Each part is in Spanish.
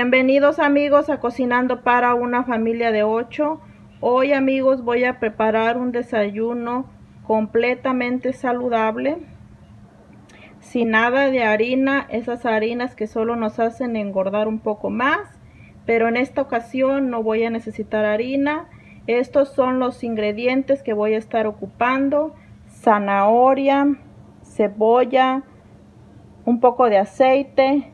Bienvenidos amigos a Cocinando para una familia de 8. Hoy amigos voy a preparar un desayuno completamente saludable. Sin nada de harina, esas harinas que solo nos hacen engordar un poco más. Pero en esta ocasión no voy a necesitar harina. Estos son los ingredientes que voy a estar ocupando. Zanahoria, cebolla, un poco de aceite,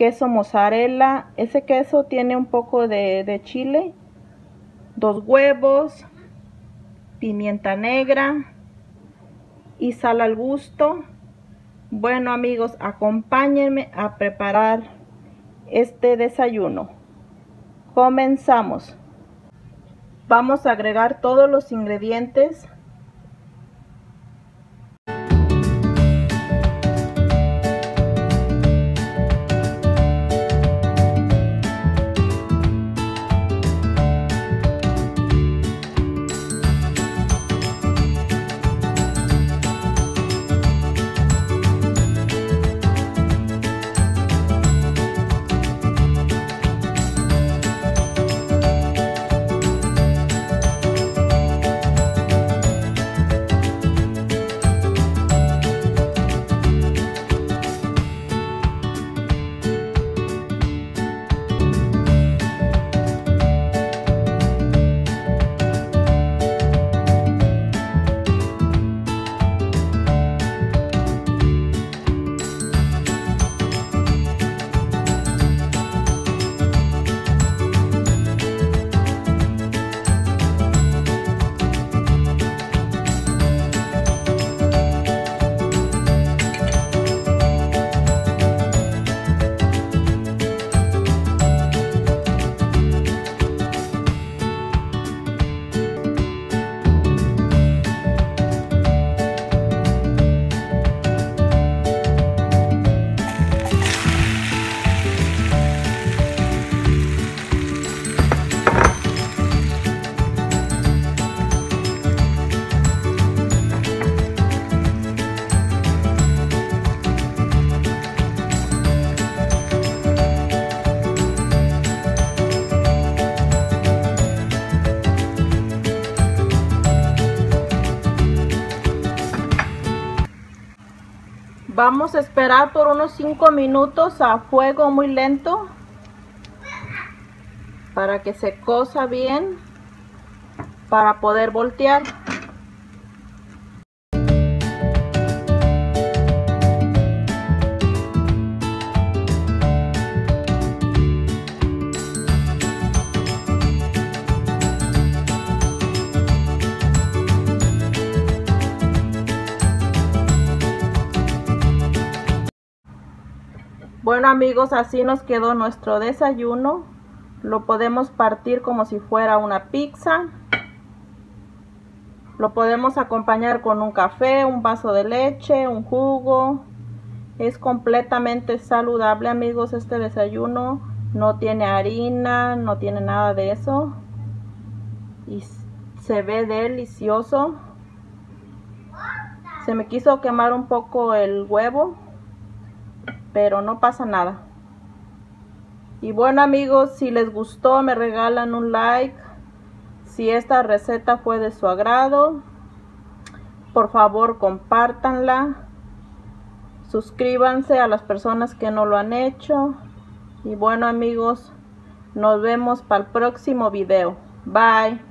queso mozzarella. Ese queso tiene un poco de, de chile, dos huevos, pimienta negra y sal al gusto. Bueno amigos, acompáñenme a preparar este desayuno. Comenzamos. Vamos a agregar todos los ingredientes Vamos a esperar por unos 5 minutos a fuego muy lento para que se cosa bien para poder voltear. Bueno amigos, así nos quedó nuestro desayuno. Lo podemos partir como si fuera una pizza. Lo podemos acompañar con un café, un vaso de leche, un jugo. Es completamente saludable amigos este desayuno. No tiene harina, no tiene nada de eso. Y se ve delicioso. Se me quiso quemar un poco el huevo pero no pasa nada. Y bueno amigos, si les gustó me regalan un like. Si esta receta fue de su agrado, por favor compártanla. Suscríbanse a las personas que no lo han hecho. Y bueno amigos, nos vemos para el próximo video. Bye.